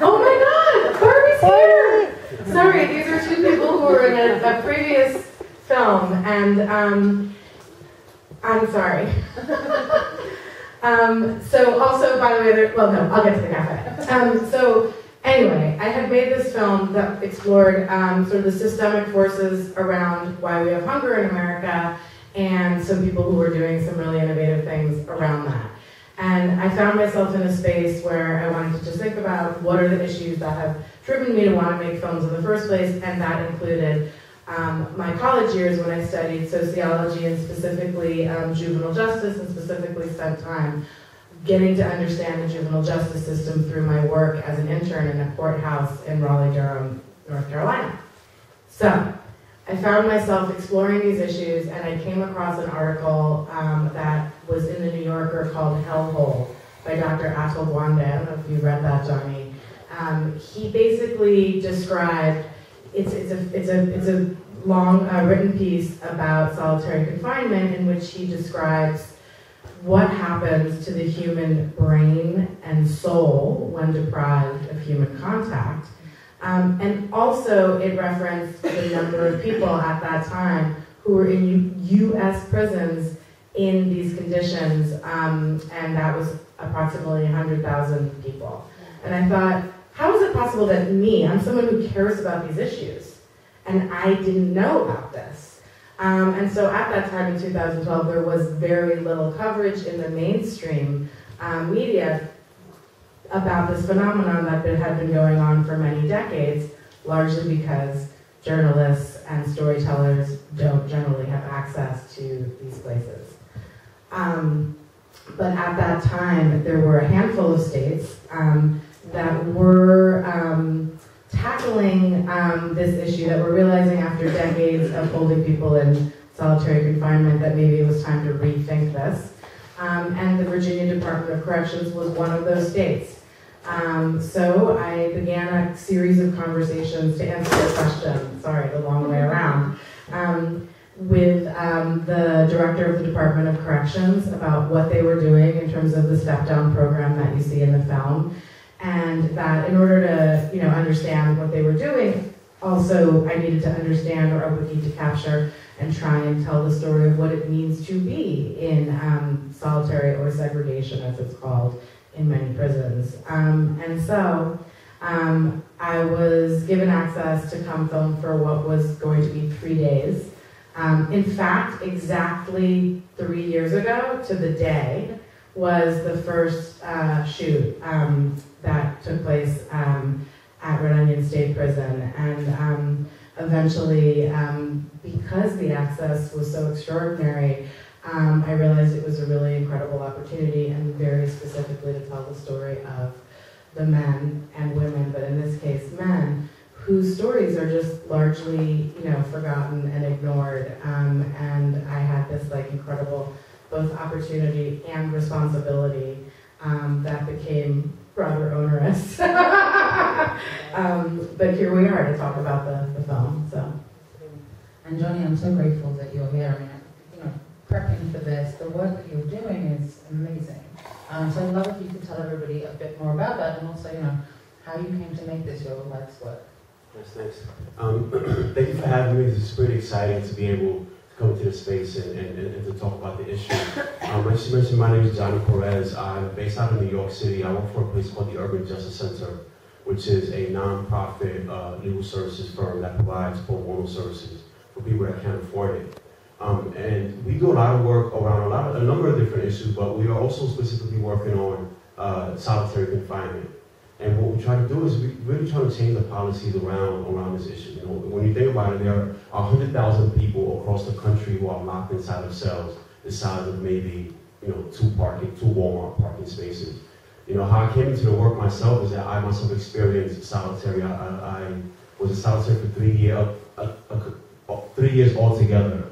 Oh my God, Barbie's here! Sorry, these are two people who were in a, a previous film, and um, I'm sorry. um, so also, by the way, there, well, no, I'll get to the cafe. Um, so anyway, I had made this film that explored um, sort of the systemic forces around why we have hunger in America, and some people who were doing some really innovative things around that. And I found myself in a space where I wanted to just think about what are the issues that have driven me to want to make films in the first place, and that included um, my college years when I studied sociology and specifically um, juvenile justice, and specifically spent time getting to understand the juvenile justice system through my work as an intern in a courthouse in Raleigh, Durham, North Carolina. So, I found myself exploring these issues, and I came across an article um, that was in the New Yorker called Hellhole by Dr. Atul Gawande. I don't know if you read that, Johnny. Um, he basically described it's, it's, a, it's, a, it's a long uh, written piece about solitary confinement in which he describes what happens to the human brain and soul when deprived of human contact. Um, and also, it referenced the number of people at that time who were in U- U.S. prisons in these conditions, um, and that was approximately 100,000 people. And I thought, how is it possible that me, I'm someone who cares about these issues, and I didn't know about this? Um, and so at that time in 2012, there was very little coverage in the mainstream um, media about this phenomenon that had been going on for many decades, largely because journalists and storytellers don't generally have access to these places. Um, but at that time, there were a handful of states um, that were um, tackling um, this issue, that were realizing after decades of holding people in solitary confinement that maybe it was time to rethink this. Um, and the Virginia Department of Corrections was one of those states. Um, so I began a series of conversations to answer the question, sorry, the long way around, um, with um, the director of the Department of Corrections about what they were doing in terms of the step down program that you see in the film. And that in order to you know, understand what they were doing, also I needed to understand or I would need to capture and try and tell the story of what it means to be in um, solitary or segregation, as it's called, in many prisons. Um, and so um, I was given access to come film for what was going to be three days. Um, in fact, exactly three years ago to the day was the first uh, shoot um, that took place um, at Red Onion State Prison. And um, eventually, because the access was so extraordinary, um, I realized it was a really incredible opportunity and very specifically to tell the story of the men and women, but in this case, men, whose stories are just largely, you know, forgotten and ignored. Um, and I had this like incredible both opportunity and responsibility um, that became rather onerous. um, but here we are to talk about the, the film. So. And Johnny, I'm so grateful that you're here. I mean, you know, prepping for this, the work that you're doing is amazing. Um, so I'd love if you could tell everybody a bit more about that and also, you know, how you came to make this your life's work. That's nice. Um, thank you for having me. Is pretty exciting to be able to come into the space and, and, and to talk about the issue. Um, I just mentioned my name is Johnny Perez. I'm based out of New York City. I work for a place called the Urban Justice Center, which is a nonprofit uh, legal services firm that provides pro bono services for people that can't afford it. Um, and we do a lot of work around a lot of, a number of different issues, but we are also specifically working on uh, solitary confinement. And what we try to do is we really try to change the policies around around this issue. You know, when you think about it, there are 100,000 people across the country who are locked inside of cells the size of maybe you know two parking, two Walmart parking spaces. You know, how I came into the work myself is that I myself experienced solitary. I, I, I was a solitary for three years, uh, uh, three years altogether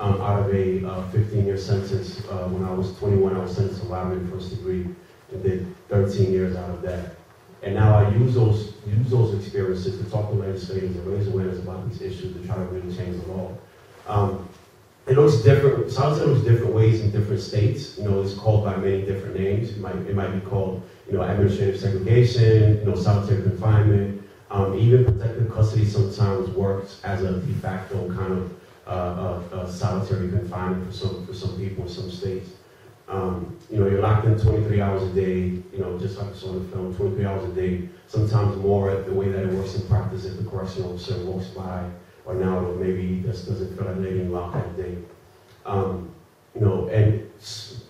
um, out of a 15-year uh, sentence. Uh, when I was 21, I was sentenced to robbery first degree and did 13 years out of that. And now I use those use those experiences to talk to legislators and raise awareness about these issues to try to really change the law. Um, it looks different. Solitary looks different ways in different states. You know, it's called by many different names. It might, it might be called you know, administrative segregation, you know, solitary confinement, um, even protective custody sometimes works as a de facto kind of uh, uh, uh, solitary confinement for some for some people in some states. Um, you know, you're locked in 23 hours a day. You know, just like I saw in the film, 23 hours a day. Sometimes more. The way that it works in practice, if the correctional officer walks by, or now or maybe just doesn't feel like letting lock that day. Um, you know, and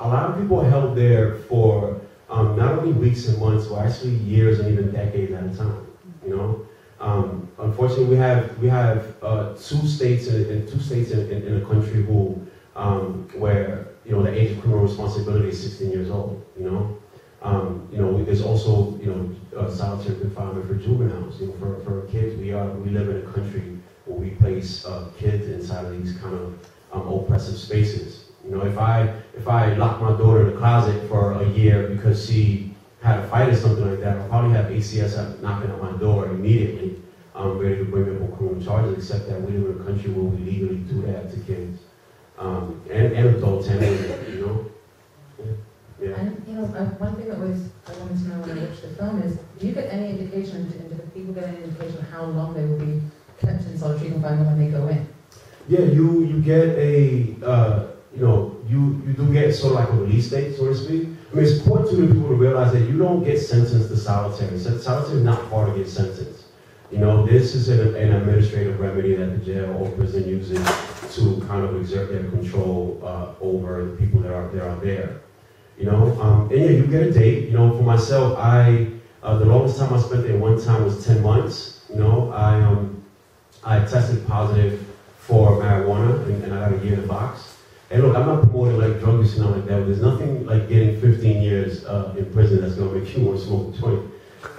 a lot of people are held there for um, not only weeks and months, but actually years and even decades at a time. You know, um, unfortunately, we have we have uh, two states in, two states in, in, in, the country who um, where you know the age of criminal responsibility is 16. You know, um, you know there's also you know solitary confinement for juveniles. You know, for, for kids, we are we live in a country where we place uh, kids inside of these kind of um, oppressive spaces. You know, if I if I lock my daughter in the closet for a year because she had a fight or something like that, I'll probably have ACS knocking at my door immediately, um, ready to bring up on criminal charges. Except that we live in a country where we legally do that to kids um, and, and adults and women. You know. Yeah. And you know, uh, one thing that was I wanted to know when I watched the film is, do you get any indication, do the people get any indication of how long they will be kept in solitary confinement when they go in? Yeah, you you get a uh, you know you you do get sort of like a release date, so to speak. I mean, it's important to people to realize that you don't get sentenced to solitary. Solitary is not part of your sentence. You know, this is an, an administrative remedy that the jail or prison uses to kind of exert their control uh, over the people that are, that are there. You know, um, and yeah, you get a date. You know, for myself, I uh, the longest time I spent there one time was ten months. You know, I um, I tested positive for marijuana and, and I got a year in the box. And look, I'm not promoting like drug use and all like that. There's nothing like getting 15 years uh, in prison that's gonna make you want to smoke a joint.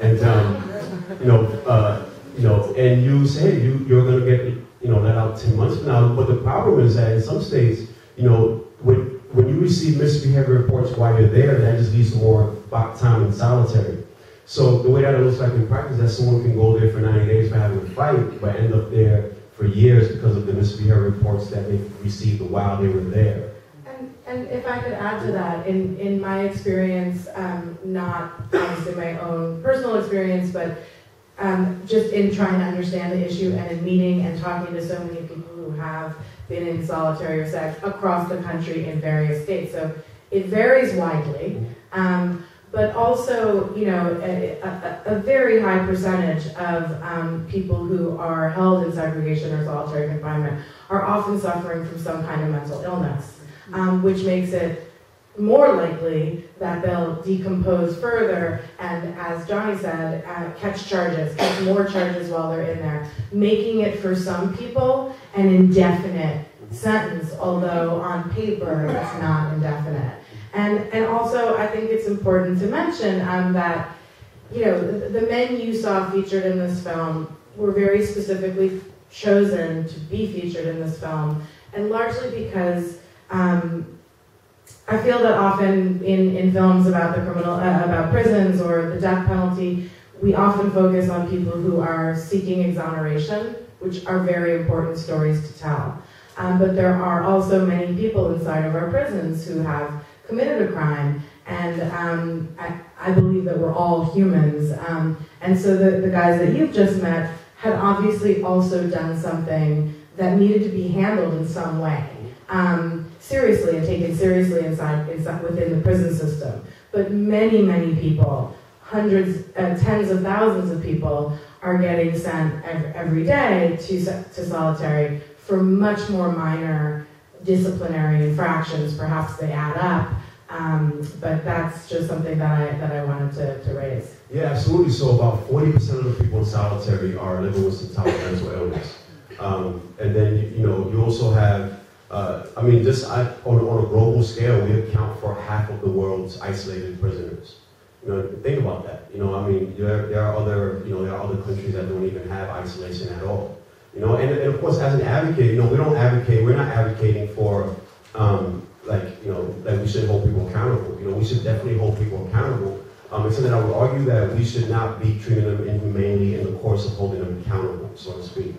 And um, you know, uh, you know, and you say you you're gonna get you know let out 10 months from now. But the problem is that in some states, you know, when when you receive misbehavior reports while you're there, that just leads to more time in solitary. So the way that it looks like in practice, is that someone can go there for 90 days for having a fight, but end up there for years because of the misbehavior reports that they received while they were there. And, and if I could add to that, in, in my experience, um, not obviously my own personal experience, but um, just in trying to understand the issue and in meeting and talking to so many people who have been in solitary or sex across the country in various states. So it varies widely. Mm-hmm. Um, but also, you know, a, a, a very high percentage of um, people who are held in segregation or solitary confinement are often suffering from some kind of mental illness, um, which makes it more likely that they'll decompose further and, as Johnny said, uh, catch charges, catch more charges while they're in there, making it for some people an indefinite sentence, although on paper it's not indefinite. And, and also, I think it's important to mention um, that, you know, the, the, men you saw featured in this film were very specifically chosen to be featured in this film, and largely because um, I feel that often in, in films about the criminal, uh, about prisons or the death penalty, we often focus on people who are seeking exoneration, which are very important stories to tell. Um, but there are also many people inside of our prisons who have committed a crime. And um, I, I, believe that we're all humans. Um, and so the, the guys that you've just met had obviously also done something that needed to be handled in some way. Um, seriously and taken seriously inside, inside within the prison system. But many, many people, hundreds, uh, tens of thousands of people, are getting sent every, every day to, to solitary for much more minor disciplinary infractions, perhaps they add up. Um, but that's just something that I, that I wanted to, to raise. Yeah, absolutely. So about 40% of the people in solitary are living with some type of mental illness. Um, and then, you know, you also have, uh, I mean, just I, on, on a global scale, we account for half of the world's isolated prisoners. You know, think about that. You know, I mean, there, there are other, you know, there are other countries that don't even have isolation at all. You know, and, and of course, as an advocate, you know, we don't advocate, we're not advocating for, um, like, you know, that we should hold people accountable. You know, we should definitely hold people accountable. Um, and so then I would argue that we should not be treating them inhumanely in the course of holding them accountable, so to speak.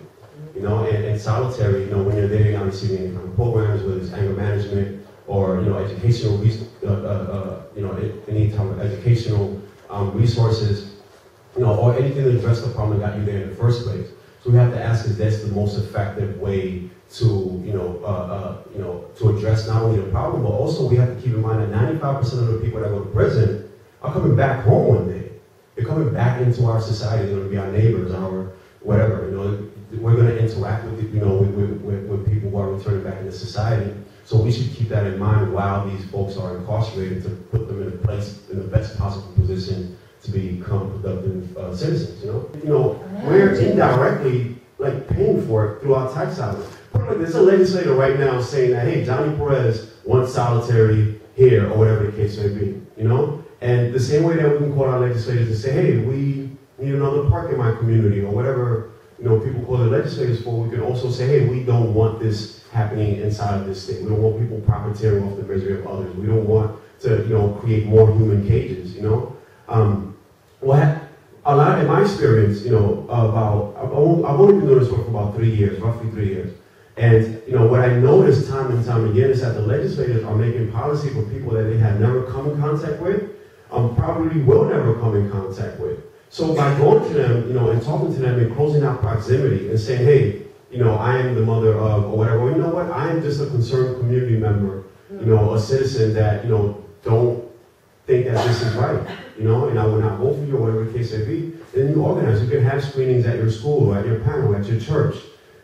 You know, and, and solitary, you know, when you're there, you're not receiving any kind of programs, whether it's anger management or, you know, educational, uh, uh, uh, you know, any type of educational um, resources, you know, or anything to address the problem that got you there in the first place. So we have to ask is that's the most effective way to, you know, uh, uh, you know, to address not only the problem, but also we have to keep in mind that 95% of the people that go to prison are coming back home one day. They're coming back into our society. They're going to be our neighbors, our whatever. You know, we're going to interact with, you know, with, with, with, people who are returning back into society. So we should keep that in mind while these folks are incarcerated to put them in a place in the best possible position to become productive uh, citizens. You know, you know, we're indirectly like paying for it through our tax dollars. Like there's a legislator right now saying that hey, Johnny Perez wants solitary here or whatever the case may be. You know, and the same way that we can call our legislators and say hey, we need another park in my community or whatever you know, people call the legislators for, we can also say, hey, we don't want this happening inside of this state. We don't want people profiteering off the misery of others. We don't want to, you know, create more human cages, you know. Um, what a lot in my experience, you know, about I've only, been doing this work for about three years, roughly three years. And you know what I noticed time and time again is that the legislators are making policy for people that they have never come in contact with, um, probably will never come in contact with. So by going to them, you know, and talking to them and closing out proximity and saying, hey, you know, I am the mother of or whatever. Well, you know what? I am just a concerned community member, you know, a citizen that, you know, don't think that this is right, you know, and I will not vote for you or whatever the case may be. Then you organize. You can have screenings at your school, at your panel, at your church.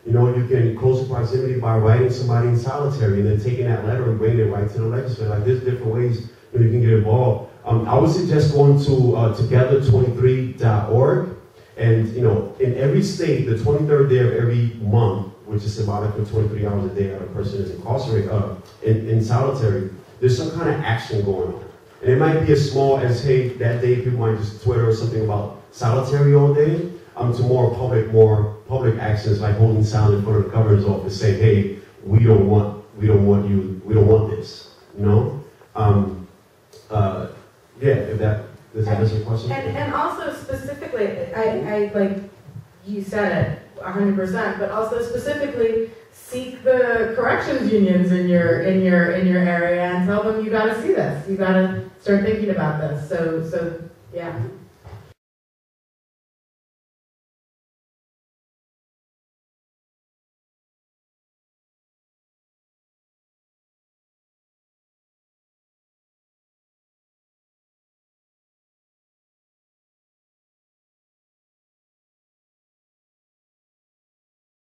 You know, you can close proximity by writing somebody in solitary and then taking that letter and bringing it right to the legislature. Like there's different ways you can get involved. Um, I would suggest going to uh, together23.org. And, you know, in every state, the 23rd day of every month, which is symbolic for 23 hours a day that a person is incarcerated, uh, in, in solitary, there's some kind of action going on. And it might be as small as, hey, that day people might just Twitter or something about solitary all day, um, to more public, more public actions like holding sound in front of the governor's office saying, hey, we don't want, we don't want you, we don't want this, you know? Um, uh, yeah, if that, does that answer your question? And, and also specifically, I, I, like, you said it hundred percent, but also specifically seek the corrections unions in your, in your, in your area and tell them you gotta see this, you gotta start thinking about this, so, so, yeah.